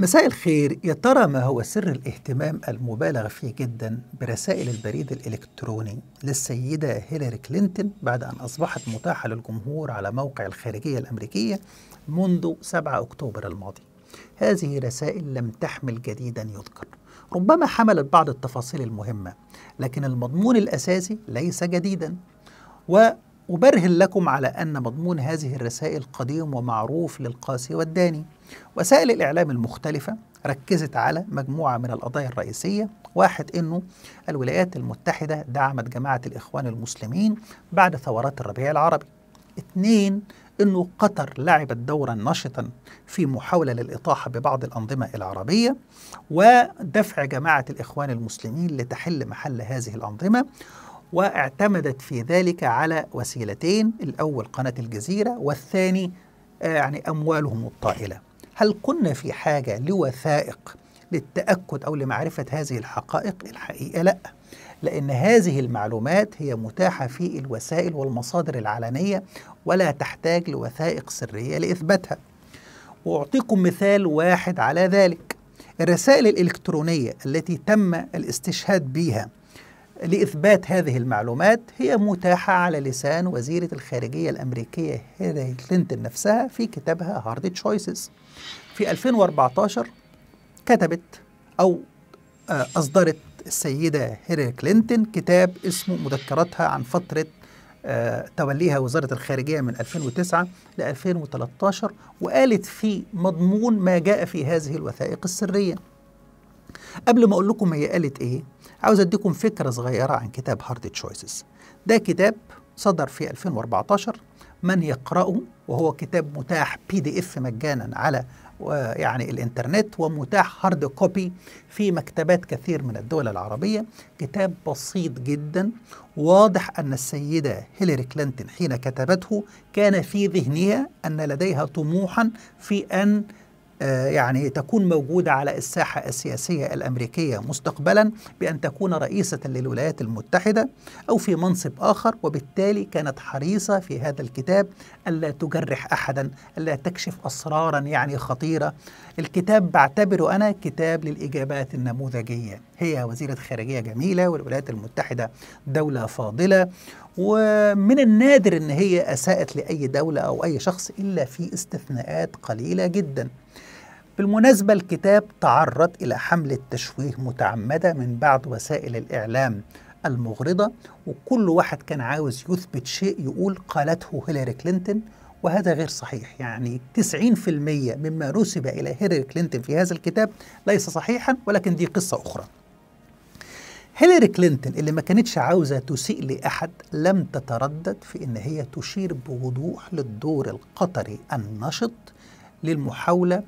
مساء الخير. يا ترى ما هو سر الاهتمام المبالغ فيه جدا برسائل البريد الإلكتروني للسيدة هيلاري كلينتون بعد أن أصبحت متاحة للجمهور على موقع الخارجية الأمريكية منذ 7 أكتوبر الماضي؟ هذه رسائل لم تحمل جديدا يذكر. ربما حملت بعض التفاصيل المهمة لكن المضمون الأساسي ليس جديدا. وأبرهن لكم على أن مضمون هذه الرسائل قديم ومعروف للقاسي والداني. وسائل الإعلام المختلفة ركزت على مجموعة من القضايا الرئيسية. واحد أنه الولايات المتحدة دعمت جماعة الإخوان المسلمين بعد ثورات الربيع العربي. اثنين أنه قطر لعبت دورا نشطا في محاولة للإطاحة ببعض الأنظمة العربية. ودفع جماعة الإخوان المسلمين لتحل محل هذه الأنظمة. واعتمدت في ذلك على وسيلتين الأول قناة الجزيرة والثاني يعني أموالهم الطائلة. هل كنا في حاجة لوثائق للتأكد أو لمعرفة هذه الحقائق؟ الحقيقة لا لأن هذه المعلومات هي متاحة في الوسائل والمصادر العلنية ولا تحتاج لوثائق سرية لإثباتها وأعطيكم مثال واحد على ذلك الرسائل الإلكترونية التي تم الاستشهاد بها لإثبات هذه المعلومات هي متاحة على لسان وزيرة الخارجية الأمريكية هيلاري كلينتون نفسها في كتابها Hard Choices. في 2014 كتبت أو أصدرت السيدة هيلاري كلينتون كتاب اسمه مذكراتها عن فترة توليها وزارة الخارجية من 2009 ل 2013 وقالت في مضمون ما جاء في هذه الوثائق السرية. قبل ما أقول لكم هي قالت إيه عاوز أديكم فكرة صغيرة عن كتاب Hard Choices ده كتاب صدر في 2014 من يقرأه وهو كتاب متاح PDF مجانا على يعني الإنترنت ومتاح hard copy في مكتبات كثير من الدول العربية. كتاب بسيط جدا واضح أن السيدة هيلاري كلينتون حين كتبته كان في ذهنها أن لديها طموحا في أن يعني تكون موجودة على الساحة السياسية الأمريكية مستقبلا بأن تكون رئيسة للولايات المتحدة أو في منصب آخر وبالتالي كانت حريصة في هذا الكتاب ألا تجرح أحدا ألا تكشف أسرارا يعني خطيرة. الكتاب بعتبره أنا كتاب للإجابات النموذجية. هي وزيرة خارجية جميلة والولايات المتحدة دولة فاضلة ومن النادر أن هي أساءت لأي دولة أو أي شخص إلا في استثناءات قليلة جداً. بالمناسبة الكتاب تعرض إلى حملة تشويه متعمدة من بعض وسائل الإعلام المغرضة وكل واحد كان عاوز يثبت شيء يقول قالته هيلاري كلينتون وهذا غير صحيح. يعني 90% مما نسب إلى هيلاري كلينتون في هذا الكتاب ليس صحيحا ولكن دي قصة أخرى. هيلاري كلينتون اللي ما كانتش عاوزة تسيء لأحد لم تتردد في إن هي تشير بوضوح للدور القطري النشط للمحاولة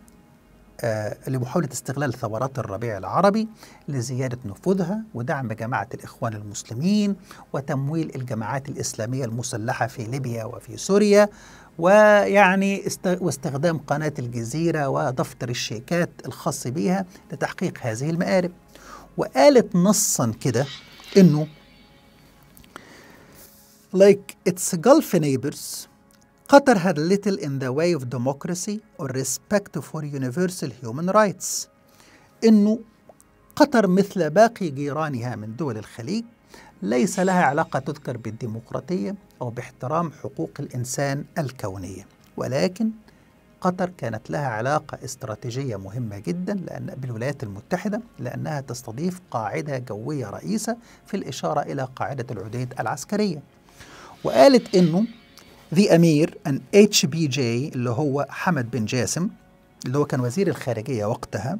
لمحاولة استغلال ثورات الربيع العربي لزيادة نفوذها ودعم جماعة الإخوان المسلمين وتمويل الجماعات الإسلامية المسلحة في ليبيا وفي سوريا ويعني است... واستخدام قناة الجزيرة ودفتر الشيكات الخاص بها لتحقيق هذه المآرب. وقالت نصا كده إنه like its Gulf neighbors Qatar had little in the way of democracy or respect for universal human rights. إنه قطر مثل باقي جيرانها من دول الخليج ليس لها علاقة تذكر بالديمقراطية أو باحترام حقوق الإنسان الكونية، ولكن قطر كانت لها علاقة استراتيجية مهمة جدا لأن بالولايات المتحدة لأنها تستضيف قاعدة جوية رئيسة في الإشارة إلى قاعدة العديد العسكرية. وقالت إنه the Emir and HBJ اللي هو حمد بن جاسم اللي هو كان وزير الخارجية وقتها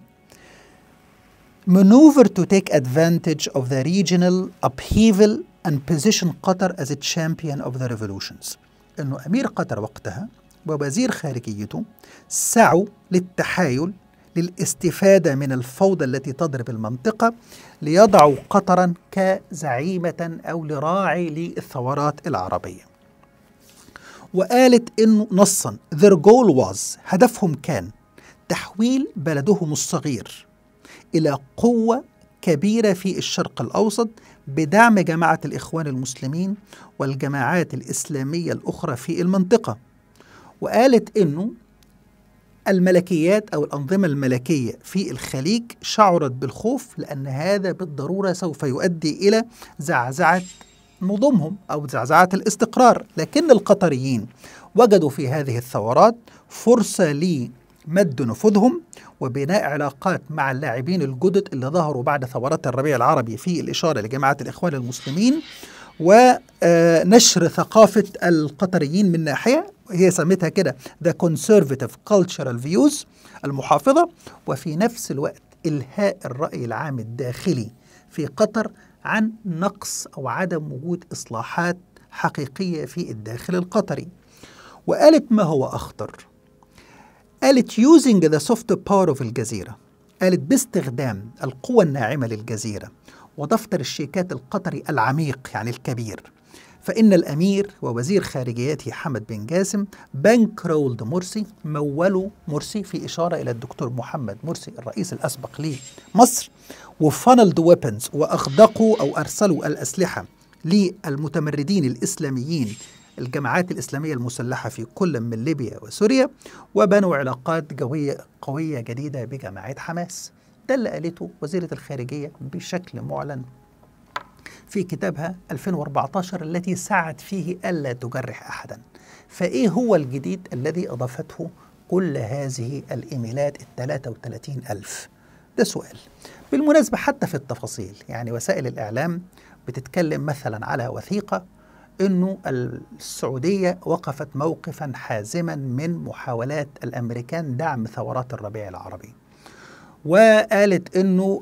maneuver to take advantage of the regional upheaval and position Qatar as a champion of the revolutions. أنه أمير قطر وقتها ووزير خارجيته سعوا للتحايل للاستفادة من الفوضى التي تضرب المنطقة ليضعوا قطرا كزعيمة أو لراعي للثورات العربية. وقالت إنه نصا. Their goal was هدفهم كان تحويل بلدهم الصغير إلى قوة كبيرة في الشرق الأوسط بدعم جماعة الإخوان المسلمين والجماعات الإسلامية الأخرى في المنطقة. وقالت إنه الملكيات أو الأنظمة الملكية في الخليج شعرت بالخوف لأن هذا بالضرورة سوف يؤدي إلى زعزعة نظمهم أو زعزعة الاستقرار لكن القطريين وجدوا في هذه الثورات فرصة لمد نفوذهم وبناء علاقات مع اللاعبين الجدد اللي ظهروا بعد ثورات الربيع العربي في الإشارة لجماعة الإخوان المسلمين ونشر ثقافة القطريين من ناحية هي سميتها كده The Conservative Cultural Views المحافظة وفي نفس الوقت إلهاء الرأي العام الداخلي في قطر عن نقص أو عدم وجود إصلاحات حقيقية في الداخل القطري. وقالت ما هو أخطر؟ قالت using the soft power of الجزيرة. قالت باستخدام القوة الناعمة للجزيرة ودفتر الشيكات القطري العميق يعني الكبير. فإن الأمير ووزير خارجيته حمد بن جاسم بانكرولد مرسي مولوا مرسي في إشارة إلى الدكتور محمد مرسي الرئيس الأسبق لمصر وفنلد ويبنز وأخضقوا أو أرسلوا الأسلحة للمتمردين الإسلاميين الجماعات الإسلامية المسلحة في كل من ليبيا وسوريا وبنوا علاقات جوية قوية جديدة بجماعة حماس. ده اللي قالته وزيرة الخارجية بشكل معلن. في كتابها 2014 التي سعت فيه ألا تجرح أحدا. فإيه هو الجديد الذي أضافته كل هذه الإيميلات ال 33 ألف؟ ده سؤال. بالمناسبة حتى في التفاصيل يعني وسائل الإعلام بتتكلم مثلا على وثيقة أنه السعودية وقفت موقفا حازما من محاولات الأمريكان دعم ثورات الربيع العربي. وقالت إنه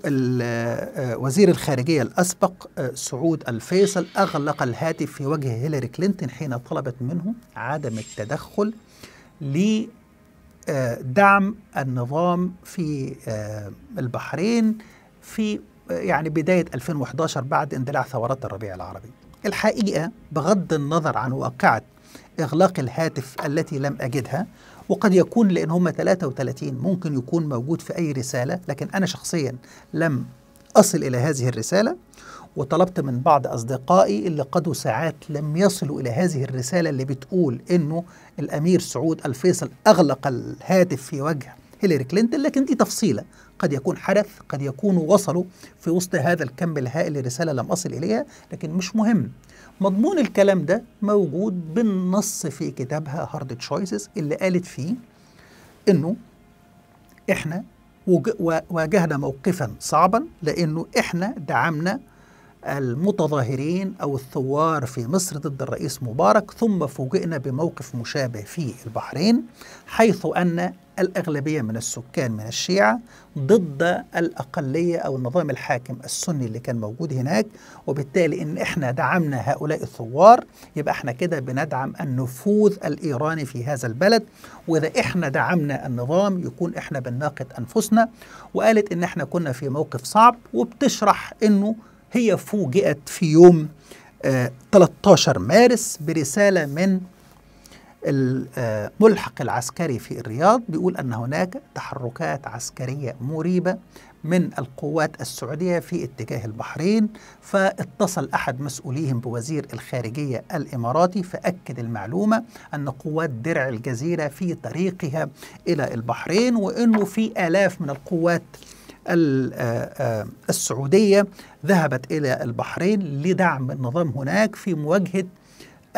وزير الخارجية الأسبق سعود الفيصل أغلق الهاتف في وجه هيلاري كلينتون حين طلبت منه عدم التدخل لدعم النظام في البحرين في يعني بداية 2011 بعد اندلاع ثورات الربيع العربي. الحقيقة بغض النظر عن واقعة إغلاق الهاتف التي لم أجدها وقد يكون لأن هم 33 ممكن يكون موجود في أي رسالة لكن أنا شخصيا لم أصل إلى هذه الرسالة وطلبت من بعض أصدقائي اللي قضوا ساعات لم يصلوا إلى هذه الرسالة اللي بتقول إنه الأمير سعود الفيصل أغلق الهاتف في وجه هيلاري كلينتون لكن دي تفصيلة. قد يكون حدث قد يكونوا وصلوا في وسط هذا الكم الهائل لرسالة لم أصل إليها لكن مش مهم. مضمون الكلام ده موجود بالنص في كتابها Hard Choices اللي قالت فيه إنه إحنا واجهنا موقفا صعبا لإنه إحنا دعمنا المتظاهرين أو الثوار في مصر ضد الرئيس مبارك ثم فوجئنا بموقف مشابه في البحرين حيث أن الأغلبية من السكان من الشيعة ضد الأقلية أو النظام الحاكم السني اللي كان موجود هناك وبالتالي إن إحنا دعمنا هؤلاء الثوار يبقى إحنا كده بندعم النفوذ الإيراني في هذا البلد. وإذا إحنا دعمنا النظام يكون إحنا بنناقض أنفسنا. وقالت إن إحنا كنا في موقف صعب وبتشرح إنه هي فوجئت في يوم آه 13 مارس برسالة من الملحق العسكري في الرياض بيقول أن هناك تحركات عسكرية مريبة من القوات السعودية في اتجاه البحرين فاتصل أحد مسؤوليهم بوزير الخارجية الإماراتي فأكد المعلومة أن قوات درع الجزيرة في طريقها إلى البحرين وأنه في آلاف من القوات السعودية ذهبت إلى البحرين لدعم النظام هناك في مواجهة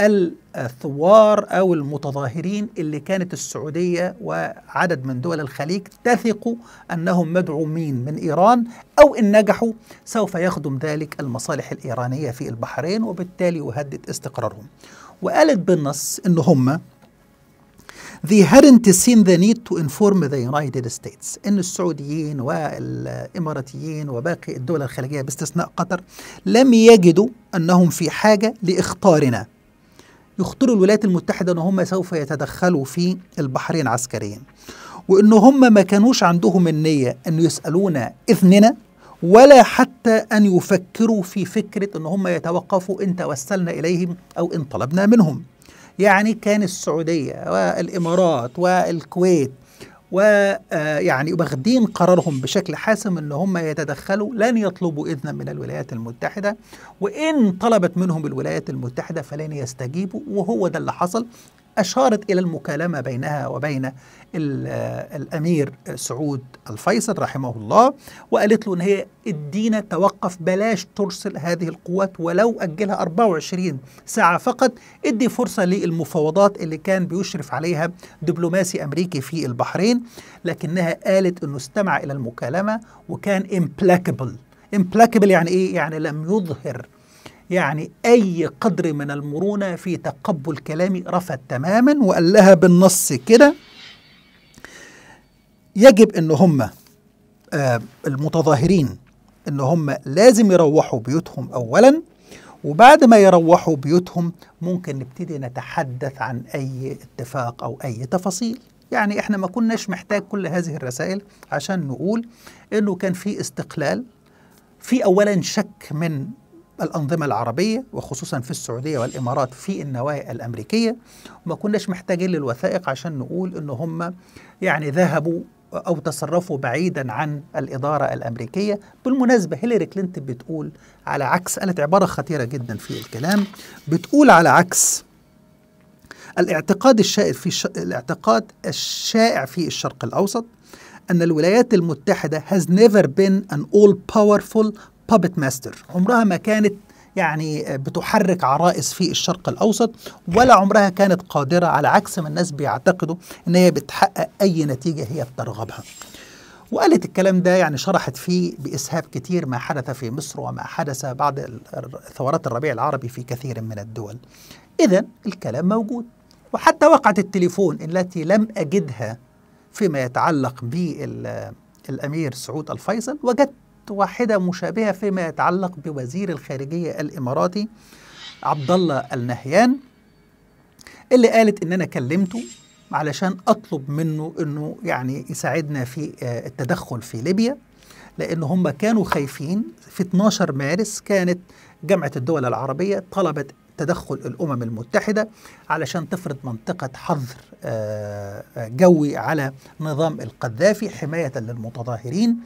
الثوار أو المتظاهرين اللي كانت السعودية وعدد من دول الخليج تثق أنهم مدعومين من إيران أو إن نجحوا سوف يخدم ذلك المصالح الإيرانية في البحرين وبالتالي يهدد استقرارهم. وقالت بالنص إن هم they hadn't seen the need to inform the United States إن السعوديين والإماراتيين وباقي الدول الخليجية باستثناء قطر لم يجدوا أنهم في حاجة لإخطارنا. يخطروا الولايات المتحدة أن هم سوف يتدخلوا في البحرين عسكريا. وأن هم ما كانوش عندهم النية أن يسألونا إذننا ولا حتى أن يفكروا في فكرة أن هم يتوقفوا إن توسلنا إليهم أو إن طلبنا منهم. يعني كان السعودية والإمارات والكويت ويعني واخدين قرارهم بشكل حاسم إن هم يتدخلوا لن يطلبوا اذنا من الولايات المتحدة وإن طلبت منهم الولايات المتحدة فلن يستجيبوا وهو ده اللي حصل. أشارت إلى المكالمة بينها وبين الأمير سعود الفيصل رحمه الله وقالت له إن هي ادينا توقف بلاش ترسل هذه القوات ولو أجلها 24 ساعة فقط ادي فرصة للمفاوضات اللي كان بيشرف عليها دبلوماسي أمريكي في البحرين لكنها قالت أنه استمع إلى المكالمة وكان implacable implacable يعني إيه؟ يعني لم يظهر يعني أي قدر من المرونة في تقبل كلامي رفض تماما وقال لها بالنص كده يجب إن هم آه المتظاهرين إن هم لازم يروحوا بيوتهم اولا وبعد ما يروحوا بيوتهم ممكن نبتدي نتحدث عن أي اتفاق أو أي تفاصيل. يعني إحنا ما كناش محتاج كل هذه الرسائل عشان نقول إنه كان في استقلال في اولا شك من الأنظمة العربية وخصوصا في السعودية والإمارات في النوايا الأمريكية وما كناش محتاجين للوثائق عشان نقول إن هم يعني ذهبوا أو تصرفوا بعيدا عن الإدارة الأمريكية. بالمناسبة هيلاري كلينتون بتقول على عكس قالت عبارة خطيرة جدا في الكلام بتقول على عكس. الاعتقاد الشائع في الش... الاعتقاد الشائع في الشرق الأوسط أن الولايات المتحدة has never been an all powerful puppet master. عمرها ما كانت يعني بتحرك عرائس في الشرق الأوسط ولا عمرها كانت قادرة على عكس ما الناس بيعتقدوا أن هي بتحقق أي نتيجة هي بترغبها. وقالت الكلام ده يعني شرحت فيه بإسهاب كتير ما حدث في مصر وما حدث بعد ثورات الربيع العربي في كثير من الدول. إذا الكلام موجود. وحتى وقعة التليفون التي لم أجدها فيما يتعلق بالأمير سعود الفيصل وجدت واحدة مشابهة فيما يتعلق بوزير الخارجية الإماراتي عبد الله النهيان اللي قالت إن أنا كلمته علشان أطلب منه إنه يعني يساعدنا في التدخل في ليبيا لأن هم كانوا خايفين. في 12 مارس كانت جامعة الدول العربية طلبت تدخل الأمم المتحدة علشان تفرض منطقة حظر جوي على نظام القذافي حماية للمتظاهرين.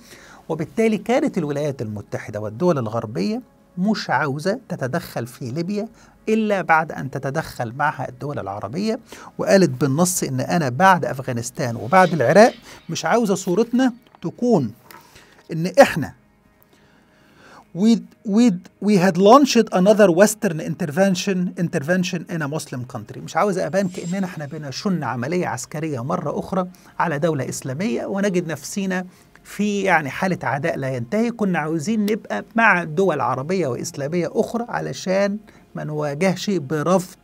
وبالتالي كانت الولايات المتحدة والدول الغربية مش عاوزة تتدخل في ليبيا إلا بعد أن تتدخل معها الدول العربية وقالت بالنص إن أنا بعد أفغانستان وبعد العراق مش عاوزة صورتنا تكون إن إحنا we, we, we had launched another western intervention intervention in a Muslim country. مش عاوز أبان كأننا إحنا بنشن عملية عسكرية مرة أخرى على دولة إسلامية ونجد نفسنا في يعني حالة عداء لا ينتهي. كنا عاوزين نبقى مع دول عربية وإسلامية أخرى علشان ما نواجهش برفض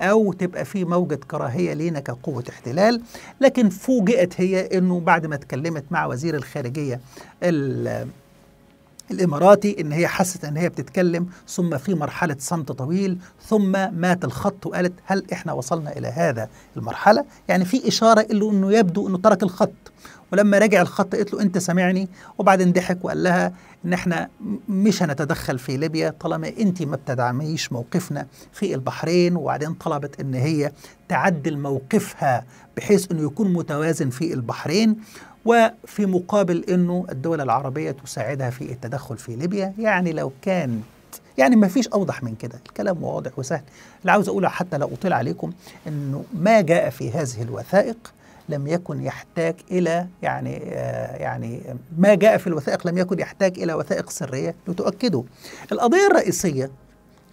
أو تبقى في موجة كراهية لينا كقوة احتلال. لكن فوجئت هي أنه بعد ما اتكلمت مع وزير الخارجية الإماراتي إن هي حست إن هي بتتكلم ثم في مرحلة صمت طويل ثم مات الخط وقالت هل إحنا وصلنا إلى هذا المرحلة؟ يعني في إشارة له إنه يبدو إنه ترك الخط. ولما رجع الخط قالت له أنت سامعني وبعدين ضحك وقال لها إن إحنا مش هنتدخل في ليبيا طالما أنت ما بتدعميش موقفنا في البحرين. وبعدين طلبت إن هي تعدل موقفها بحيث إنه يكون متوازن في البحرين. وفي مقابل إنه الدول العربية تساعدها في التدخل في ليبيا يعني لو كان يعني ما فيش أوضح من كده الكلام واضح وسهل اللي عاوز أقوله حتى لو اطيل عليكم إنه ما جاء في هذه الوثائق لم يكن يحتاج إلى يعني آه يعني ما جاء في الوثائق لم يكن يحتاج إلى وثائق سرية لتؤكده. القضية الرئيسية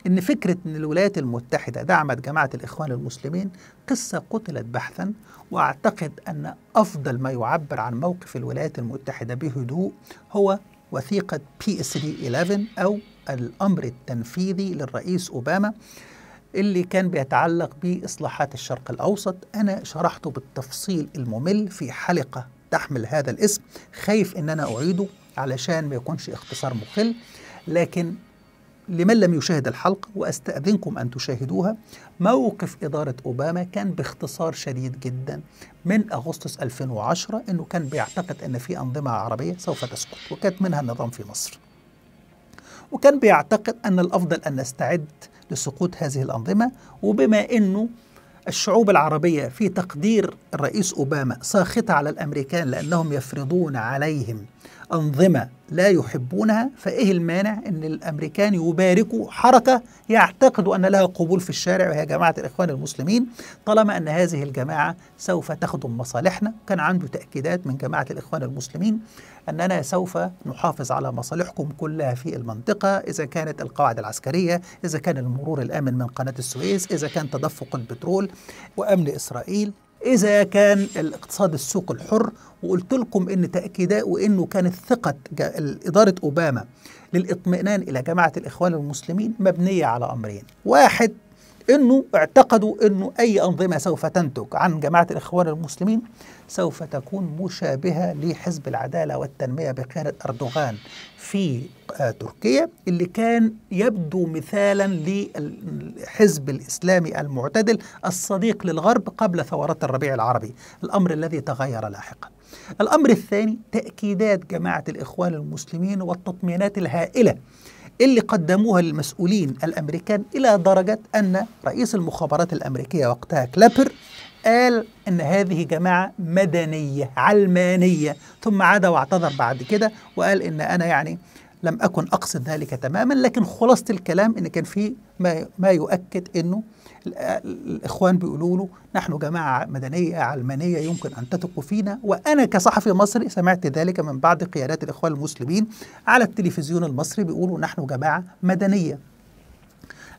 إن فكرة إن الولايات المتحدة دعمت جماعة الإخوان المسلمين قصة قتلت بحثا وأعتقد أن أفضل ما يعبر عن موقف الولايات المتحدة بهدوء هو وثيقة بي اس دي 11 أو الأمر التنفيذي للرئيس أوباما اللي كان بيتعلق بإصلاحات الشرق الأوسط. أنا شرحته بالتفصيل الممل في حلقة تحمل هذا الاسم خايف أن أنا أعيده علشان ما يكونش اختصار مخل لكن لمن لم يشاهد الحلقة وأستأذنكم أن تشاهدوها. موقف إدارة أوباما كان باختصار شديد جدا. من أغسطس 2010 أنه كان بيعتقد أن في أنظمة عربية سوف تسقط وكانت منها النظام في مصر. وكان بيعتقد أن الأفضل أن نستعد لسقوط هذه الأنظمة. وبما أنه الشعوب العربية في تقدير الرئيس أوباما ساخطة على الأمريكان لأنهم يفرضون عليهم أنظمة لا يحبونها فإيه المانع أن الأمريكان يباركوا حركة يعتقدوا أن لها قبول في الشارع؟ وهي جماعة الإخوان المسلمين طالما أن هذه الجماعة سوف تخدم مصالحنا. كان عنده تأكيدات من جماعة الإخوان المسلمين أننا سوف نحافظ على مصالحكم كلها في المنطقة إذا كانت القواعد العسكرية إذا كان المرور الآمن من قناة السويس إذا كان تدفق البترول وأمن إسرائيل. إذا كان الاقتصاد السوق الحر وقلت لكم إن تأكيدات وإنه كانت ثقة إدارة أوباما للإطمئنان إلى جماعة الإخوان المسلمين مبنية على أمرين. واحد إنه اعتقدوا إنه أي أنظمة سوف تنتج عن جماعة الإخوان المسلمين سوف تكون مشابهة لحزب العدالة والتنمية بقيادة أردوغان في آه تركيا اللي كان يبدو مثالا للحزب الإسلامي المعتدل الصديق للغرب قبل ثورات الربيع العربي، الأمر الذي تغير لاحقا. الأمر الثاني تأكيدات جماعة الإخوان المسلمين والتطمينات الهائلة اللي قدموها للمسؤولين الأمريكان إلى درجة أن رئيس المخابرات الأمريكية وقتها كلابر قال إن هذه جماعة مدنية علمانية. ثم عاد واعتذر بعد كده وقال إن أنا يعني لم أكن أقصد ذلك تماما لكن خلاصة الكلام إن كان في ما يؤكد إنه الإخوان بيقولوا له نحن جماعة مدنية علمانية يمكن أن تثقوا فينا. وأنا كصحفي مصري سمعت ذلك من بعض قيادات الإخوان المسلمين على التلفزيون المصري بيقولوا نحن جماعة مدنية.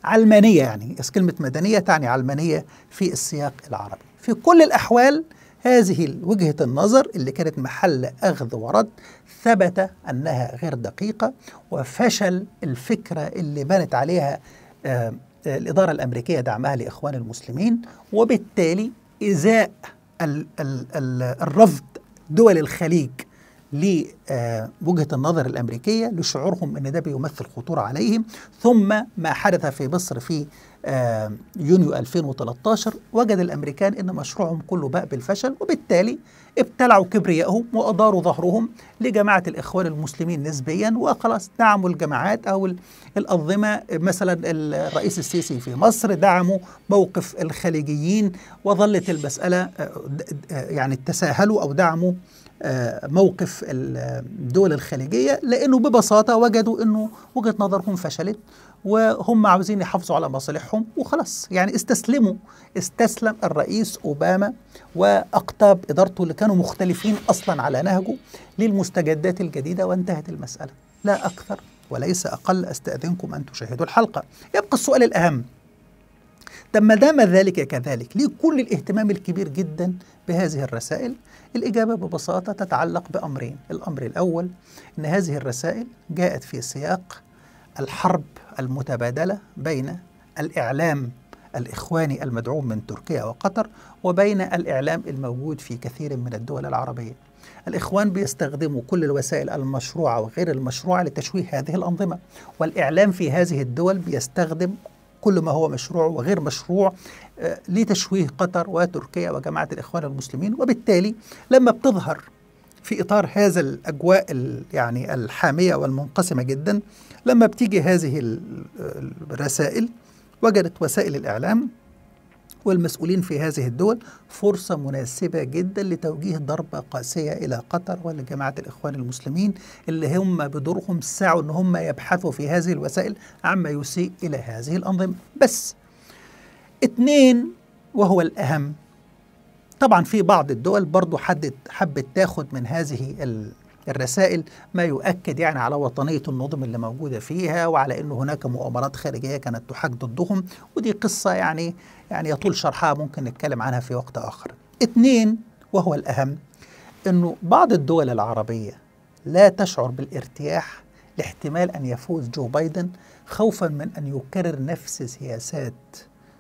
علمانية يعني بس كلمة مدنية تعني علمانية في السياق العربي. في كل الأحوال هذه وجهة النظر اللي كانت محل أخذ ورد ثبت أنها غير دقيقة وفشل الفكرة اللي بنت عليها آه الإدارة الأمريكية دعمها لإخوان المسلمين وبالتالي إزاء ال ال ال الرفض دول الخليج لوجهة النظر الأمريكية لشعورهم أن ده بيمثل خطورة عليهم. ثم ما حدث في مصر في يونيو 2013 وجد الأمريكان أن مشروعهم كله باء بالفشل وبالتالي ابتلعوا كبريائهم وأداروا ظهرهم لجماعة الإخوان المسلمين نسبيا وخلاص دعموا الجماعات أو الأنظمة مثلا الرئيس السيسي في مصر دعموا موقف الخليجيين وظلت المسألة يعني تساهلوا أو دعموا موقف الدول الخليجية لأنه ببساطة وجدوا أنه وجهة نظرهم فشلت. وهم عاوزين يحافظوا على مصالحهم وخلاص. يعني استسلموا. استسلم الرئيس أوباما وأقطاب إدارته اللي كانوا مختلفين أصلا على نهجه للمستجدات الجديدة وانتهت المسألة. لا أكثر وليس أقل. أستأذنكم أن تشاهدوا الحلقة. يبقى السؤال الأهم. طب ما دام ذلك كذلك ليه كل الاهتمام الكبير جدا بهذه الرسائل الإجابة ببساطة تتعلق بأمرين. الأمر الأول أن هذه الرسائل جاءت في سياق الحرب المتبادلة بين الإعلام الإخواني المدعوم من تركيا وقطر وبين الإعلام الموجود في كثير من الدول العربية. الإخوان بيستخدموا كل الوسائل المشروعة وغير المشروعة لتشويه هذه الأنظمة والإعلام في هذه الدول بيستخدم كل ما هو مشروع وغير مشروع لتشويه قطر وتركيا وجماعة الإخوان المسلمين وبالتالي لما بتظهر في إطار هذا الأجواء يعني الحامية والمنقسمة جدا لما بتيجي هذه الرسائل وجدت وسائل الإعلام والمسؤولين في هذه الدول فرصة مناسبة جدا لتوجيه ضربة قاسية إلى قطر ولجماعة الإخوان المسلمين اللي هم بدورهم سعوا أن هم يبحثوا في هذه الوسائل عما يسيء إلى هذه الأنظمة. بس اثنين وهو الأهم طبعا في بعض الدول برضو حدت حبت تاخد من هذه الرسائل ما يؤكد يعني على وطنية النظم اللي موجودة فيها وعلى أن هناك مؤامرات خارجية كانت تحاك ضدهم. ودي قصة يعني يعني يطول شرحها ممكن نتكلم عنها في وقت آخر. اثنين وهو الأهم أنه بعض الدول العربية لا تشعر بالارتياح لاحتمال أن يفوز جو بايدن خوفا من أن يكرر نفس سياسات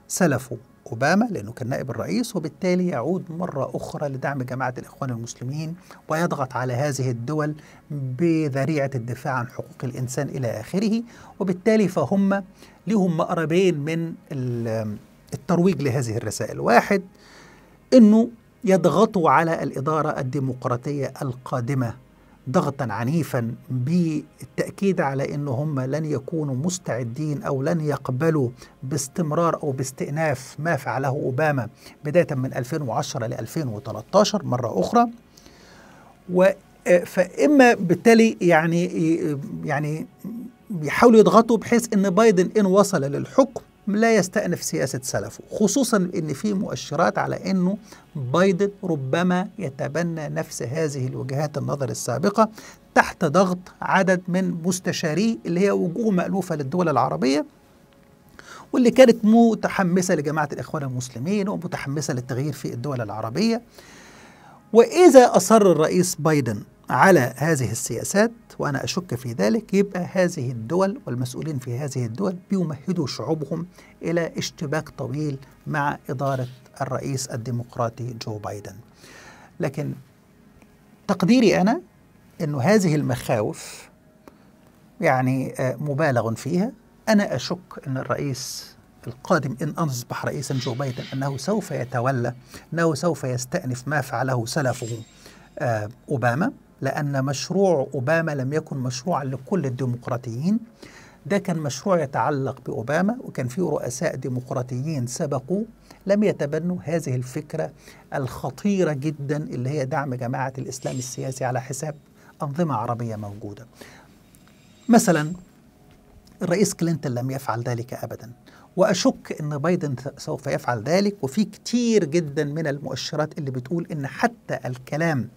سلفه. أوباما لأنه كان نائب الرئيس وبالتالي يعود مرة أخرى لدعم جماعة الإخوان المسلمين ويضغط على هذه الدول بذريعة الدفاع عن حقوق الإنسان إلى آخره وبالتالي فهم لهم مقربين من الترويج لهذه الرسائل. واحد أنه يضغطوا على الإدارة الديمقراطية القادمة. ضغطا عنيفا بالتأكيد على ان هم لن يكونوا مستعدين أو لن يقبلوا باستمرار أو باستئناف ما فعله أوباما بداية من 2010 ل 2013 مرة أخرى. آه، فإما بالتالي يعني يعني بيحاولوا يضغطوا بحيث إن بايدن إن وصل للحكم لا يستأنف سياسة سلفه خصوصا إن في مؤشرات على إنه بايدن ربما يتبنى نفس هذه الوجهات النظر السابقة تحت ضغط عدد من مستشاريه اللي هي وجوه مألوفة للدول العربية واللي كانت متحمسة لجماعة الإخوان المسلمين ومتحمسة للتغيير في الدول العربية. وإذا أصر الرئيس بايدن على هذه السياسات وأنا أشك في ذلك يبقى هذه الدول والمسؤولين في هذه الدول بيمهدوا شعوبهم إلى اشتباك طويل مع إدارة الرئيس الديمقراطي جو بايدن. لكن تقديري أنا أن هذه المخاوف يعني آه، مبالغ فيها. أنا أشك أن الرئيس القادم إن أصبح رئيسا جو بايدن أنه سوف يتولى أنه سوف يستأنف ما فعله سلفه آه، أوباما. لأن مشروع أوباما لم يكن مشروعا لكل الديمقراطيين. ده كان مشروع يتعلق بأوباما وكان فيه رؤساء ديمقراطيين سبقوا لم يتبنوا هذه الفكرة الخطيرة جدا اللي هي دعم جماعة الإسلام السياسي على حساب أنظمة عربية موجودة. مثلا الرئيس كلينتون لم يفعل ذلك أبدا. وأشك أن بايدن سوف يفعل ذلك. وفي كتير جدا من المؤشرات اللي بتقول أن حتى الكلام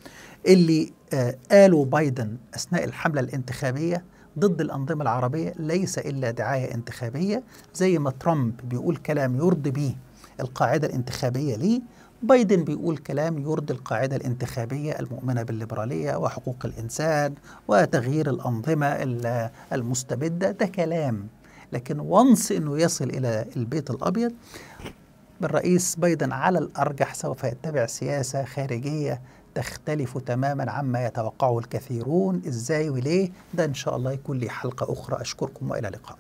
اللي آه قاله بايدن أثناء الحملة الانتخابية ضد الأنظمة العربية ليس إلا دعاية انتخابية. زي ما ترامب بيقول كلام يرضي به القاعدة الانتخابية ليه بايدن بيقول كلام يرضي القاعدة الانتخابية المؤمنة بالليبرالية وحقوق الإنسان وتغيير الأنظمة المستبدة. ده كلام لكن وانس إنه يصل إلى البيت الأبيض الرئيس بايدن على الأرجح سوف يتبع سياسة خارجية تختلف تماما عما يتوقعه الكثيرون. إزاي وليه؟ ده إن شاء الله يكون لي حلقة أخرى. أشكركم وإلى اللقاء.